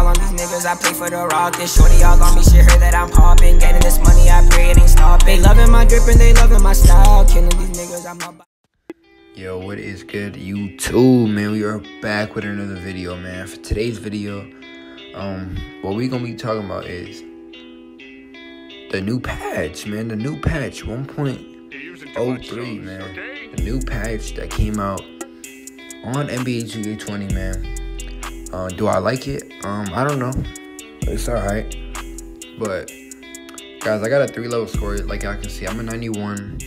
all on these niggas, I play for the rock. This shorty all on me, shit heard that I'm popping. Getting this money, I pray it ain't stopping. They loving my drip and they loving my style. Killing these niggas, I'm not. Yo, what is good, YouTube, man? We are back with another video, man. For today's video, um, what we gonna be talking about is the new patch, man. The new patch, 1.03, man. The new patch that came out on NBA 2K20, man. Uh, do I like it? Um, I don't know. It's alright. But guys, I got a three level score. Like I can see, I'm a 91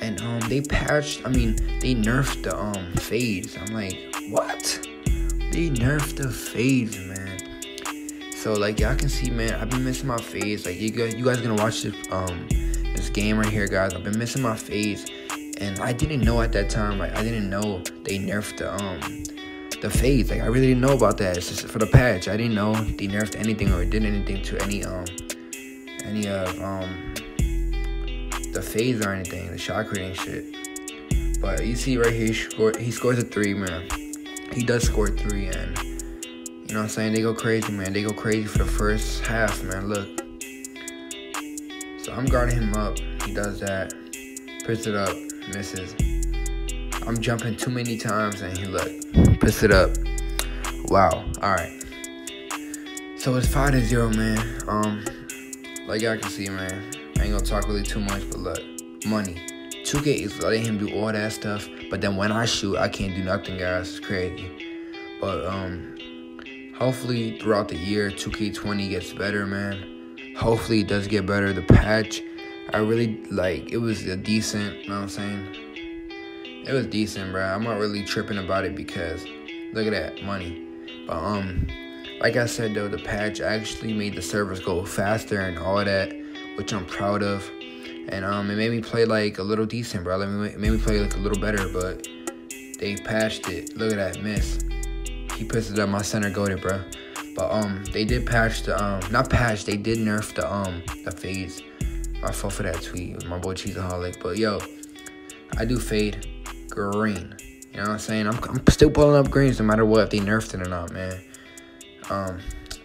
and um they patched i mean they nerfed the um fades i'm like what they nerfed the fades man so like y'all can see man i've been missing my fades like you guys you guys gonna watch this um this game right here guys i've been missing my fades and i didn't know at that time like i didn't know they nerfed the um the fades like i really didn't know about that it's just for the patch i didn't know they nerfed anything or did anything to any um any of um the fades or anything, the shot creating shit. But you see right here, he, score, he scores a three, man. He does score three, and you know what I'm saying? They go crazy, man. They go crazy for the first half, man. Look. So I'm guarding him up. He does that. Puts it up, misses. I'm jumping too many times, and he look, puts it up. Wow. All right. So it's five to zero, man. Um, like y'all can see, man. I ain't gonna talk really too much, but look, money. 2K is letting him do all that stuff, but then when I shoot, I can't do nothing, guys. It's crazy. But um, hopefully throughout the year, 2K20 gets better, man. Hopefully it does get better. The patch, I really like. It was a decent. You know what I'm saying? It was decent, bro. I'm not really tripping about it because look at that money. But um, like I said though, the patch actually made the servers go faster and all that which I'm proud of. And um, it made me play like a little decent, bro. It made me play like a little better, but they patched it. Look at that miss. He puts it up my center goaded, bro. But um, they did patch the um, not patch. They did nerf the um, the fades. I fought for that tweet my boy Cheeseaholic. But yo, I do fade green. You know what I'm saying? I'm, I'm still pulling up greens no matter what if they nerfed it or not, man. Um,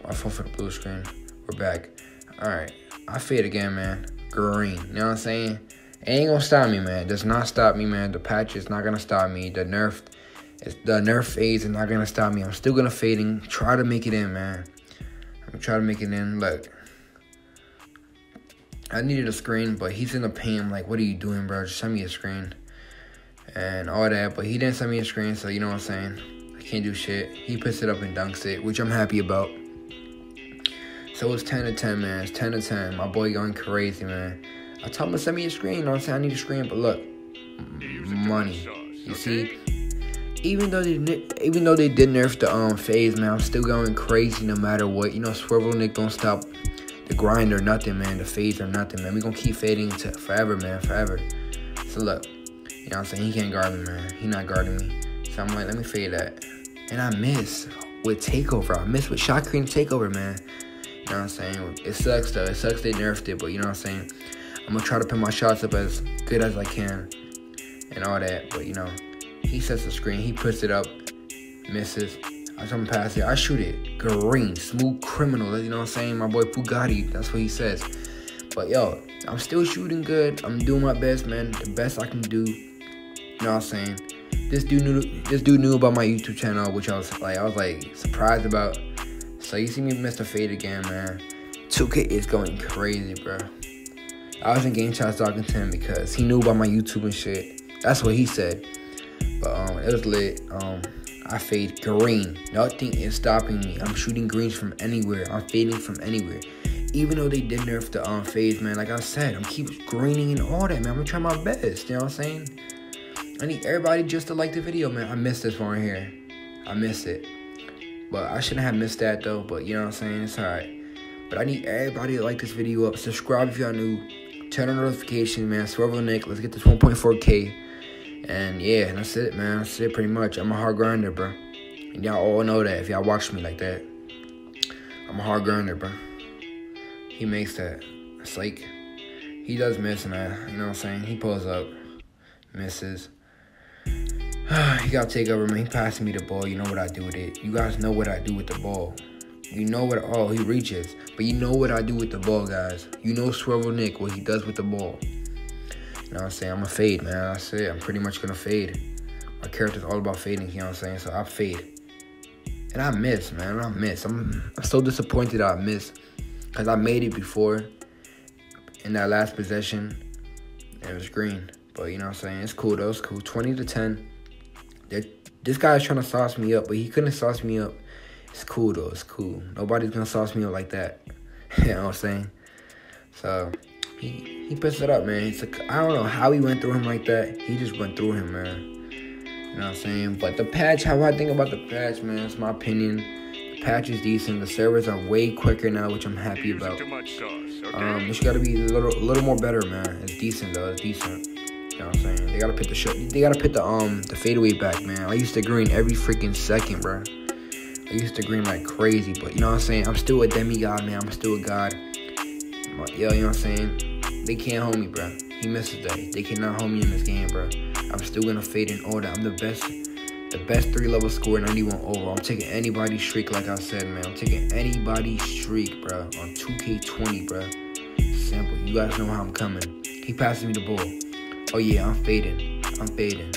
I fought for the blue screen. We're back. All right. I fade again, man. Green. You know what I'm saying? It ain't gonna stop me, man. It does not stop me, man. The patch is not gonna stop me. The nerf, the nerf fades is not gonna stop me. I'm still gonna fading. Try to make it in, man. I'm trying to make it in. Look, I needed a screen, but he's in the paint. I'm like, what are you doing, bro? Just send me a screen and all that. But he didn't send me a screen, so you know what I'm saying. I can't do shit. He puts it up and dunks it, which I'm happy about. So it's 10 to 10, man. It's 10 to 10. My boy going crazy, man. I told him to send me a screen. You know what I'm saying? I need a screen, but look, money. You see? Even though they even though they did nerf the um phase, man, I'm still going crazy no matter what. You know, Swervo Nick don't stop the grind or nothing, man. The phase or nothing, man. We gonna keep fading to forever, man, forever. So look, you know what I'm saying? He can't guard me, man. He not guarding me. So I'm like, let me fade that. And I miss with takeover. I miss with shot cream takeover, man. You know what I'm saying? It sucks though. It sucks they nerfed it, but you know what I'm saying? I'm gonna try to put my shots up as good as I can and all that. But you know, he sets the screen, he puts it up, misses. I come past it, I shoot it. Green, smooth criminal. You know what I'm saying? My boy Bugatti, that's what he says. But yo, I'm still shooting good. I'm doing my best, man. The best I can do. You know what I'm saying? This dude knew this dude knew about my YouTube channel, which I was like I was like surprised about. So you see me miss the fade again, man. 2K is going crazy, bro. I was in game chat talking to him because he knew about my YouTube and shit. That's what he said. But um, it was lit. Um, I fade green. Nothing is stopping me. I'm shooting greens from anywhere. I'm fading from anywhere. Even though they did nerf the um fades, man. Like I said, I'm keep greening and all that, man. I'm gonna try my best. You know what I'm saying? I need everybody just to like the video, man. I missed this one here. I missed it. But I shouldn't have missed that though. But you know what I'm saying? It's alright. But I need everybody to like this video up. Subscribe if y'all new. Turn on notifications, man. Swervo Nick. Let's get this 1.4K. And yeah, and that's it, man. That's it pretty much. I'm a hard grinder, bro. And y'all all know that if y'all watch me like that. I'm a hard grinder, bro. He makes that. It's like he does miss, man. You know what I'm saying? He pulls up, misses. He got to take over, man. He passing me the ball. You know what I do with it. You guys know what I do with the ball. You know what? Oh, he reaches. But you know what I do with the ball, guys. You know Swervo Nick, what he does with the ball. You know what I'm saying? I'm a fade, man. I say I'm pretty much gonna fade. My character's all about fading, you know what I'm saying? So I fade. And I miss, man. I miss. I'm, I'm so disappointed I miss. Because I made it before in that last possession. And it was green. But you know what I'm saying? It's cool though. It's cool. 20 to 10. They're, this guy's trying to sauce me up, but he couldn't sauce me up. It's cool though. It's cool. Nobody's gonna sauce me up like that. you know what I'm saying? So he he puts it up, man. It's like I don't know how he went through him like that. He just went through him, man. You know what I'm saying? But the patch, how I think about the patch, man, it's my opinion. The patch is decent. The servers are way quicker now, which I'm happy about. Too much sauce. Um, it's gotta be a little, a little more better, man. It's decent though. It's decent. You know what I'm saying? They gotta put the shit. They gotta put the um the fadeaway back, man. I used to green every freaking second, bro. I used to green like crazy, but you know what I'm saying? I'm still a demigod, man. I'm still a god. Yo, you know what I'm saying? They can't hold me, bro. He misses that. They cannot hold me in this game, bro. I'm still gonna fade in order. I'm the best, the best three level score 91 over. I'm taking anybody's streak, like I said, man. I'm taking anybody's streak, bro. On 2K20, bro. Simple. You guys know how I'm coming. He passes me the ball. Oh yeah, I'm fading. I'm fading.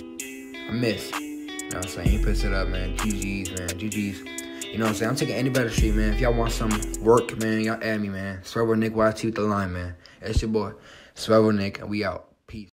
I miss. You know what I'm saying? He puts it up, man. GG's, man. GG's. You know what I'm saying? I'm taking anybody street, man. If y'all want some work, man, y'all add me, man. Swervo Nick YT with the line, man. It's your boy, Swervo Nick, and we out. Peace.